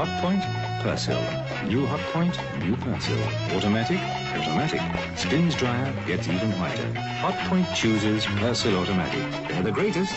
Hotpoint, Persil. New Hotpoint, new Persil. Automatic, automatic. Spins dryer gets even whiter. Hotpoint chooses Persil Automatic. They're the greatest.